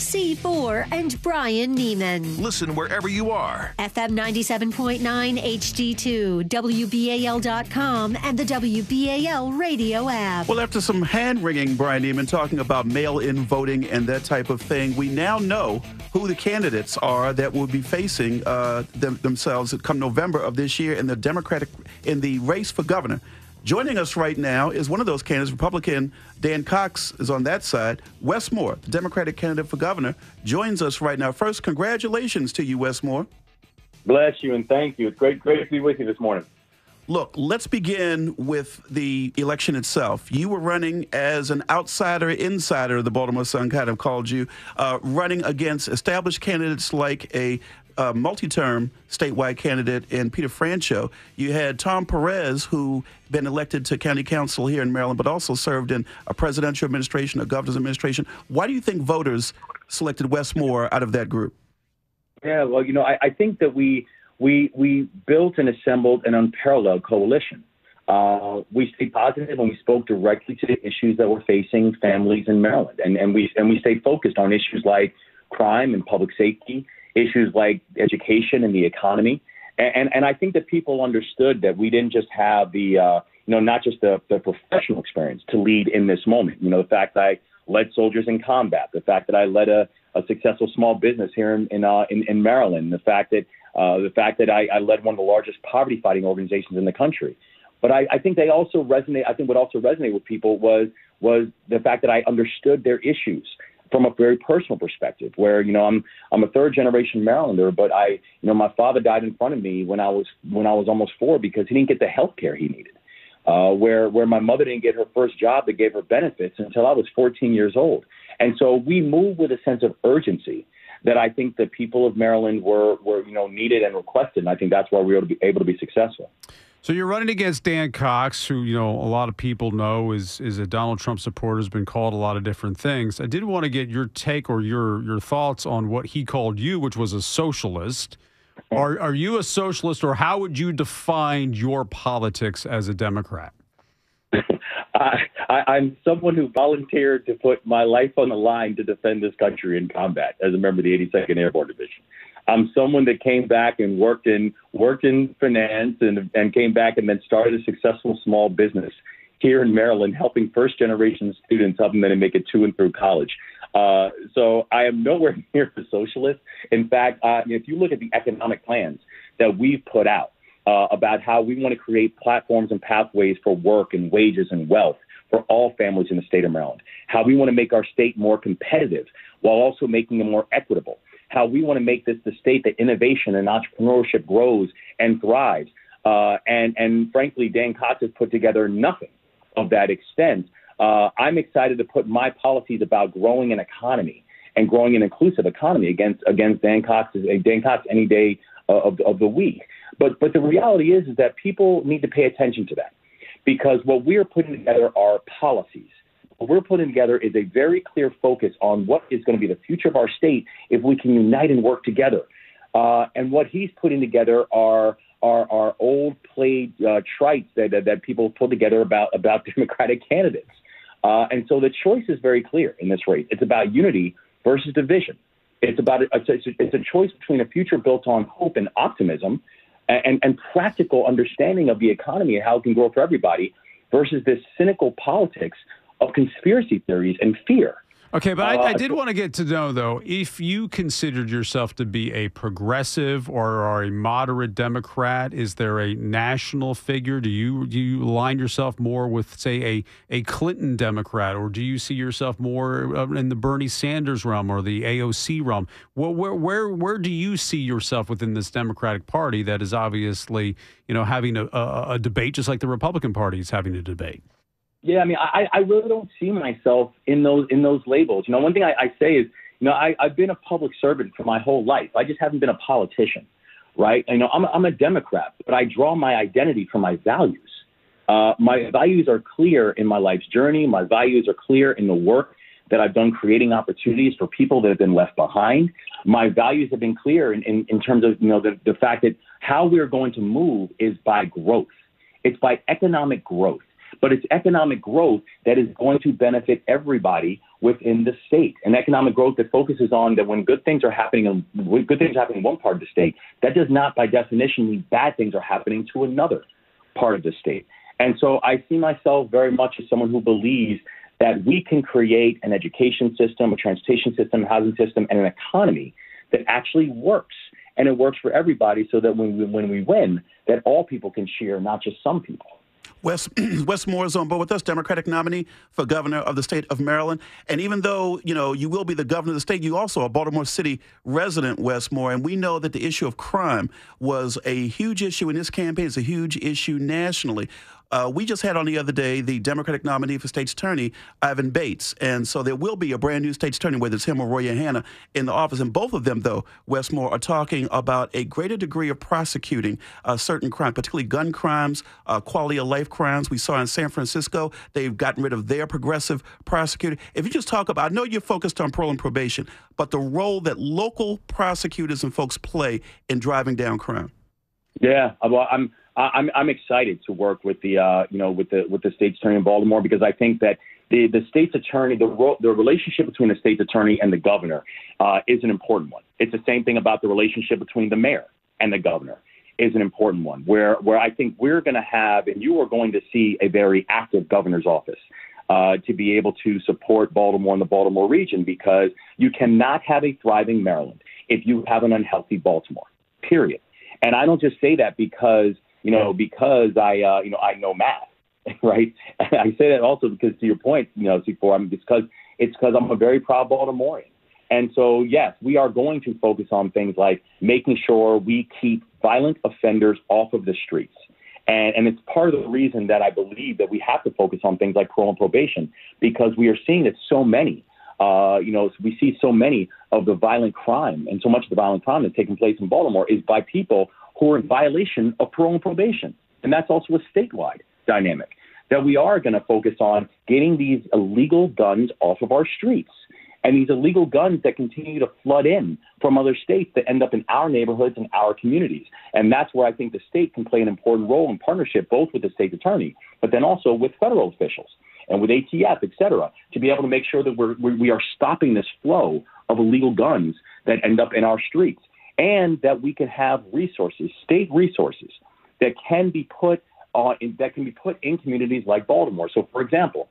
C4, and Bryan Nehman. Listen wherever you are. FM 97.9 HD2, WBAL.com, and the WBAL radio app. Well, after some hand wringing, Bryan Nehman, talking about mail in voting and that type of thing, we now know who the candidates are that will be facing uh, them, themselves come November of this year in the Democratic in the race for governor. Joining us right now is one of those candidates, Republican Dan Cox is on that side. Wes Moore, the Democratic candidate for governor, joins us right now. First, congratulations to you, Wes Moore. Bless you and thank you. It's great, great to be with you this morning. Look, let's begin with the election itself. You were running as an outsider, insider, the Baltimore Sun kind of called you, uh, running against established candidates like a uh, multi-term statewide candidate in Peter Franchot. You had Tom Perez, who been elected to county council here in Maryland, but also served in a presidential administration, a governor's administration. Why do you think voters selected Wes Moore out of that group? Yeah, well, you know, I, I think that we we we built and assembled an unparalleled coalition. Uh, we stayed positive and we spoke directly to the issues that were facing families in Maryland, and, and we and we stayed focused on issues like crime and public safety issues like education and the economy. And, and, and I think that people understood that we didn't just have the, uh, you know, not just the, the professional experience to lead in this moment. You know, the fact that I led soldiers in combat, the fact that I led a, a successful small business here in in, uh, in, in Maryland, the fact that uh, the fact that I, I led one of the largest poverty fighting organizations in the country. But I, I think they also resonate. I think what also resonated with people was was the fact that I understood their issues from a very personal perspective, where you know I'm I'm a third generation Marylander, but I you know my father died in front of me when I was when I was almost four because he didn't get the health care he needed. Uh, where where my mother didn't get her first job that gave her benefits until I was 14 years old, and so we moved with a sense of urgency that I think the people of Maryland were were you know needed and requested, and I think that's why we were be able to be successful. So you're running against Dan Cox, who you know a lot of people know is is a Donald Trump supporter, has been called a lot of different things. I did want to get your take or your your thoughts on what he called you, which was a socialist. Are are you a socialist, or how would you define your politics as a Democrat? I, I, I'm someone who volunteered to put my life on the line to defend this country in combat as a member of the 82nd Airborne Division. I'm someone that came back and worked in worked in finance and and came back and then started a successful small business here in Maryland, helping first generation students help them then make it to and through college. Uh, so I am nowhere near a socialist. In fact, uh, if you look at the economic plans that we've put out uh, about how we want to create platforms and pathways for work and wages and wealth for all families in the state of Maryland, how we want to make our state more competitive while also making it more equitable how we want to make this the state that innovation and entrepreneurship grows and thrives. Uh, and, and frankly, Dan Cox has put together nothing of that extent. Uh, I'm excited to put my policies about growing an economy and growing an inclusive economy against against Dan Cox's Dan Cox any day of, of the week. But but the reality is is that people need to pay attention to that because what we're putting together are policies what we're putting together is a very clear focus on what is going to be the future of our state if we can unite and work together. Uh, and what he's putting together are are, old played uh, trites that, that, that people put together about about Democratic candidates. Uh, and so the choice is very clear in this race. It's about unity versus division. It's about it's a, it's a choice between a future built on hope and optimism, and, and practical understanding of the economy and how it can grow for everybody, versus this cynical politics of conspiracy theories and fear. Okay, but I, I, uh, did want to get to know, though, if you considered yourself to be a progressive or, or a moderate Democrat, is there a national figure? Do you do you align yourself more with, say, a, a Clinton Democrat, or do you see yourself more uh, in the Bernie Sanders realm or the AOC realm? Well, where where where do you see yourself within this Democratic Party that is obviously, you know, having a, a, a debate just like the Republican Party is having a debate? Yeah, I mean, I, I really don't see myself in those in those labels. You know, one thing I, I say is, you know, I, I've been a public servant for my whole life. I just haven't been a politician, right? You know, I'm a, I'm a Democrat, but I draw my identity from my values. Uh, my values are clear in my life's journey. My values are clear in the work that I've done creating opportunities for people that have been left behind. My values have been clear in, in, in terms of you know the, the fact that how we're going to move is by growth. It's by economic growth but it's economic growth that is going to benefit everybody within the state, and economic growth that focuses on that when good things are happening in when good things happening in one part of the state, that does not by definition mean bad things are happening to another part of the state. And so I see myself very much as someone who believes that we can create an education system, a transportation system, a housing system, and an economy that actually works. And it works for everybody so that when we, when we win, that all people can cheer, not just some people. Wes, Wes Moore is on board with us, Democratic nominee for governor of the state of Maryland. And even though, you know, you will be the governor of the state, you also are a Baltimore City resident, Wes Moore. And we know that the issue of crime was a huge issue in this campaign. It's a huge issue nationally. Uh, we just had on the other day the Democratic nominee for state's attorney, Ivan Bates. And so there will be a brand new state's attorney, whether it's him or Roya Hanna, in the office. And both of them, though, Wes Moore, are talking about a greater degree of prosecuting uh, certain crimes, particularly gun crimes, uh, quality of life crimes. We saw in San Francisco, they've gotten rid of their progressive prosecutor. If you just talk about, I know you're focused on parole and probation, but the role that local prosecutors and folks play in driving down crime. Yeah, well, I'm I'm I'm excited to work with the uh, you know with the with the state's attorney in Baltimore because I think that the the state's attorney the ro- the relationship between the state's attorney and the governor uh, is an important one. It's the same thing about the relationship between the mayor and the governor is an important one where where I think we're going to have and you are going to see a very active governor's office. Uh, to be able to support Baltimore and the Baltimore region because you cannot have a thriving Maryland if you have an unhealthy Baltimore, period. And I don't just say that because you know, because I, uh, you know, I know math, right? I say that also because to your point, you know, C4, I'm because it's because I'm a very proud Baltimorean. And so, yes, we are going to focus on things like making sure we keep violent offenders off of the streets. And, and it's part of the reason that I believe that we have to focus on things like parole and probation because we are seeing that so many, uh, you know, we see so many of the violent crime and so much of the violent crime that's taking place in Baltimore is by people who are in violation of parole and probation. And that's also a statewide dynamic that we are going to focus on getting these illegal guns off of our streets. And these illegal guns that continue to flood in from other states that end up in our neighborhoods and our communities. And that's where I think the state can play an important role in partnership, both with the state attorney, but then also with federal officials and with ATF, et cetera, to be able to make sure that we're, we are stopping this flow of illegal guns that end up in our streets and that we can have resources, state resources, that can be put uh, in, that can be put in communities like Baltimore. So, for example,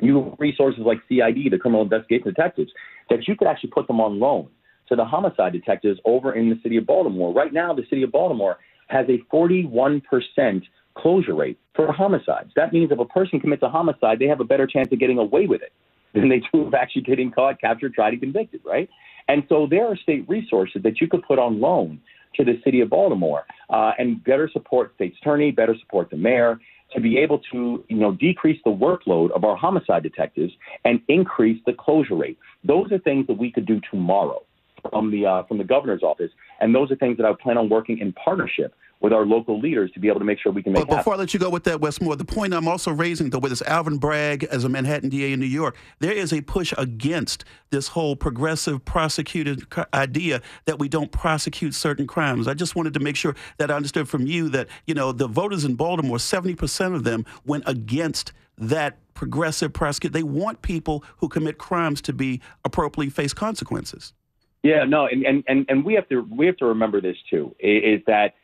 you have resources like CID, the criminal investigation detectives, that you could actually put them on loan to the homicide detectives over in the city of Baltimore. Right now, the city of Baltimore has a 41% closure rate for homicides. That means if a person commits a homicide, they have a better chance of getting away with it than they do of actually getting caught, captured, tried, and convicted, right? And so there are state resources that you could put on loan to the city of Baltimore uh, and better support state's attorney, better support the mayor to be able to, you know, decrease the workload of our homicide detectives and increase the closure rate. Those are things that we could do tomorrow from the uh, from the governor's office, and those are things that I plan on working in partnership with our local leaders to be able to make sure we can make. But before happen. I let you go with that, Wes Moore, the point I'm also raising, though, with this Alvin Bragg as a Manhattan DA in New York, there is a push against this whole progressive prosecuted idea that we don't prosecute certain crimes. I just wanted to make sure that I understood from you that you know the voters in Baltimore, 70% of them went against that progressive prosecute. They want people who commit crimes to be appropriately face consequences. Yeah, no, and, and, and we have to we have to remember this too, is that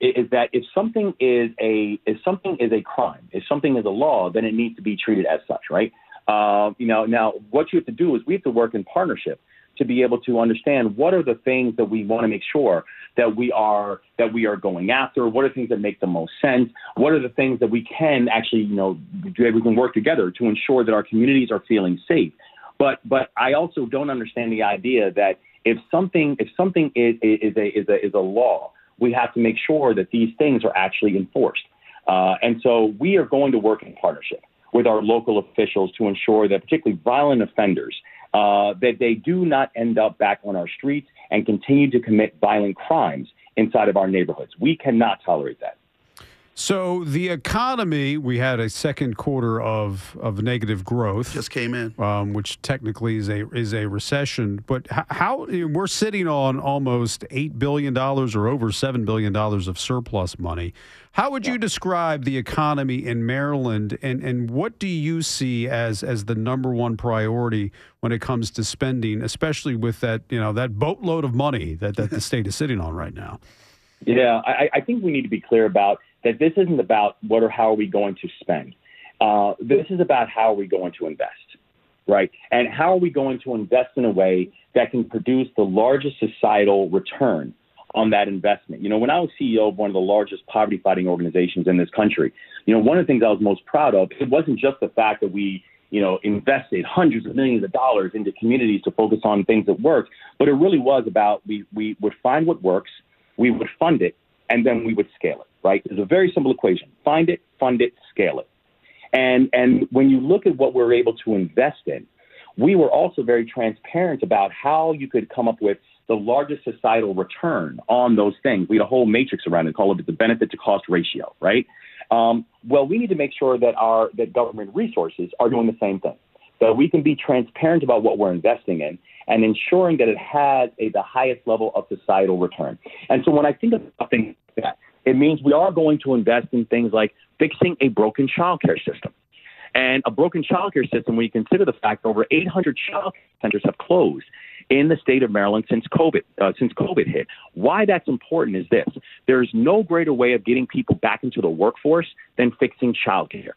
is that if something is a if something is a crime, if something is a law, then it needs to be treated as such, right? Uh, you know, now what you have to do is we have to work in partnership to be able to understand what are the things that we want to make sure that we are that we are going after. What are things that make the most sense? What are the things that we can actually, you know, we can work together to ensure that our communities are feeling safe. But but I also don't understand the idea that if something if something is is a is a is a law we have to make sure that these things are actually enforced. Uh, and so we are going to work in partnership with our local officials to ensure that particularly violent offenders uh, that they do not end up back on our streets and continue to commit violent crimes inside of our neighborhoods. We cannot tolerate that. So the economy, we had a second quarter of of negative growth. Just came in. um, which technically is a is a recession. But h- how we're sitting on almost eight billion dollars or over seven billion dollars of surplus money. How would you describe the economy in Maryland, and, and what do you see as as the number one priority when it comes to spending, especially with that you know that boatload of money that, that the state is sitting on right now? Yeah, I, I think we need to be clear about that. This isn't about what or how are we going to spend. Uh, this is about how are we going to invest, right? And how are we going to invest in a way that can produce the largest societal return on that investment? You know, when I was CEO of one of the largest poverty fighting organizations in this country, you know, one of the things I was most proud of it wasn't just the fact that we you know, invested hundreds of millions of dollars into communities to focus on things that worked. But it really was about we, we would find what works, we would fund it, and then we would scale it, right? It's a very simple equation. Find it, fund it, scale it. And, and when you look at what we're able to invest in, we were also very transparent about how you could come up with the largest societal return on those things. We had a whole matrix around it called it the benefit to cost ratio, right? Um, well, we need to make sure that our that government resources are doing the same thing. That we can be transparent about what we're investing in and ensuring that it has a, the highest level of societal return. And so when I think about things like that, it means we are going to invest in things like fixing a broken childcare system. And a broken childcare system, when you consider the fact that over 800 child centers have closed in the state of Maryland since COVID, uh, since COVID hit. Why that's important is this: there's no greater way of getting people back into the workforce than fixing childcare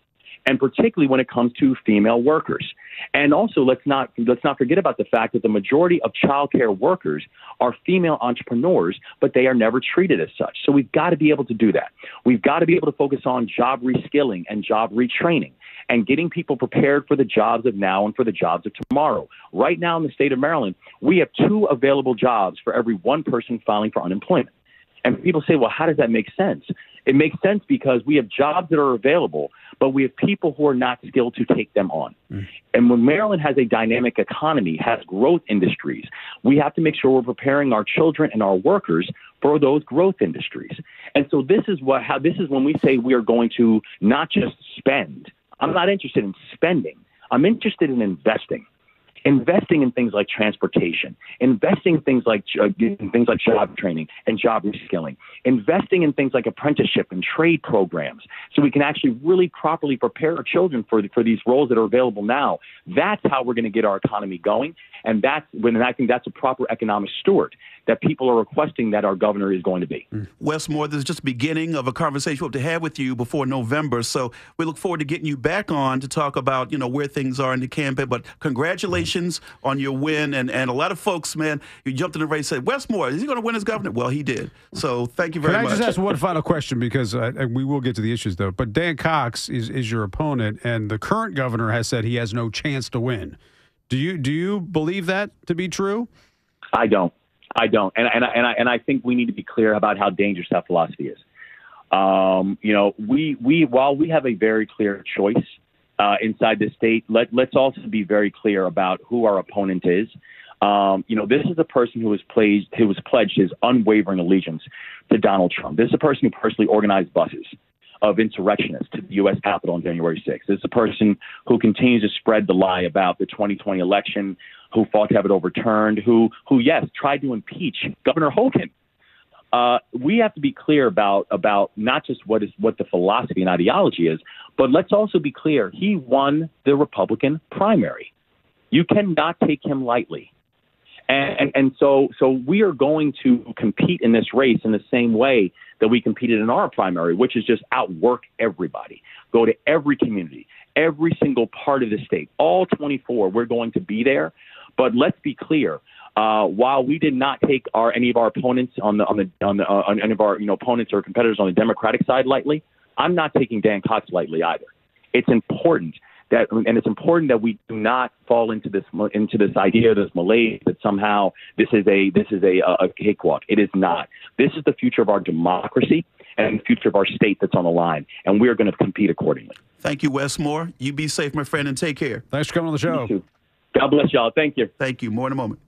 and particularly when it comes to female workers. And also, let's not let's not forget about the fact that the majority of childcare workers are female entrepreneurs, but they are never treated as such. So we've got to be able to do that. We've got to be able to focus on job reskilling and job retraining and getting people prepared for the jobs of now and for the jobs of tomorrow. Right now in the state of Maryland, we have two available jobs for every one person filing for unemployment. And people say, well, how does that make sense? It makes sense because we have jobs that are available, but we have people who are not skilled to take them on. Mm. And when Maryland has a dynamic economy, has growth industries, we have to make sure we're preparing our children and our workers for those growth industries. And so this is what how this is when we say we are going to not just spend. I'm not interested in spending. I'm interested in investing investing in things like transportation, investing in things like uh, in things like job training and job reskilling, investing in things like apprenticeship and trade programs, so we can actually really properly prepare our children for for these roles that are available now. That's how we're going to get our economy going, and that's when I think that's a proper economic steward that people are requesting that our governor is going to be. Wes Moore, Wes this is just the beginning of a conversation we hope to have with you before November. So we look forward to getting you back on to talk about, you know, where things are in the campaign. But congratulations on your win. And, and a lot of folks, man, you jumped in the race and said, Wes Moore, is he going to win as governor? Well, he did. So thank you very Can much. I just ask one final question because uh, we will get to the issues, though. But Dan Cox is, is your opponent, and the current governor has said he has no chance to win. Do you do you believe that to be true? I don't. I don't, and and I, and I and I think we need to be clear about how dangerous that philosophy is. Um, you know, we we while we have a very clear choice uh, inside the state, let let's also be very clear about who our opponent is. Um, you know, this is a person who has pledged who has pledged his unwavering allegiance to Donald Trump. This is a person who personally organized buses of insurrectionists to the U.S. Capitol on January 6th. This is a person who continues to spread the lie about the 2020 election, who fought to have it overturned, who, who yes, tried to impeach Governor Hogan. Uh, we have to be clear about about not just what is what the philosophy and ideology is, but let's also be clear. He won the Republican primary. You cannot take him lightly. And, and, so, so we are going to compete in this race in the same way that we competed in our primary, which is just outwork everybody, go to every community, every single part of the state, all 24. We're going to be there. But let's be clear. Uh, while we did not take our any of our opponents on the on the on the uh, on any of our you know opponents or competitors on the Democratic side lightly, I'm not taking Dan Cox lightly either. It's important that and it's important that we do not fall into this into this idea, this malaise that somehow this is a this is a, a cakewalk. It is not. This is the future of our democracy and the future of our state that's on the line, and we are going to compete accordingly. Thank you, Wes Moore. You be safe, my friend, and take care. Thanks for coming on the show. God bless y'all. Thank you. Thank you. More in a moment.